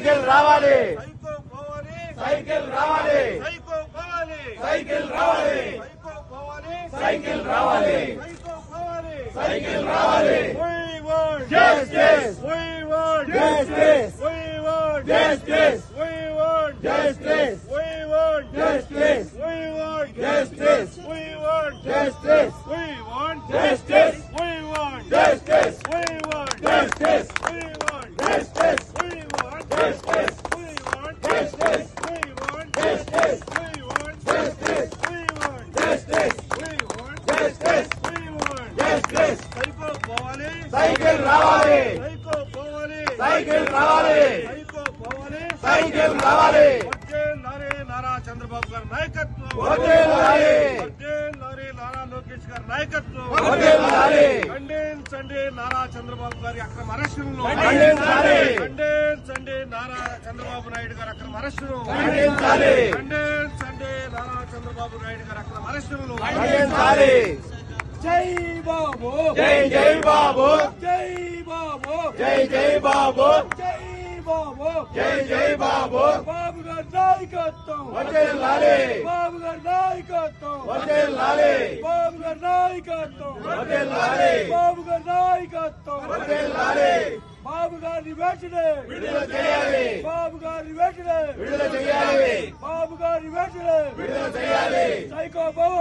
Cycle రావాలి cycle రావాలి cycle రావాలి సైకిల్ రావాలి సైకిల్ రావాలి justice justice justice justice justice justice justice cycle రావాలి సైకిల్ రావాలి సైకిల్ రావాలి నారా చంద్రబాబు గారి నాయకత్వం నారా లోకేష్ గారి నాయకత్వం నారా చంద్రబాబు గారి అక్రమ అరెస్టులను. ఖండించండి నారా చంద్రబాబు నాయుడు గారి అక్రమ అరెస్టును. ఖండించండి నారా చంద్రబాబు నాయుడు గారి అక్రమ అరెస్టులను జై బాబు జై జై బాబు జై బాబు జై జై బాబు జై బాబు జై జై బాబు బాబు గారి నాయకత్వం వచ్చే లాలి బాబు గారి నాయకత్వం వచ్చే లాలి బాబు గారి నాయకత్వం వచ్చే లాలి బాబు గారి లాలి బాబు గారిని వెంటనే విడుదల చేయాలి. బాబు గారిని వెంటనే విడుదల చేయాలి. బాబు గారిని వెంటనే విడుదల చేయాలి. సైకో బాబు.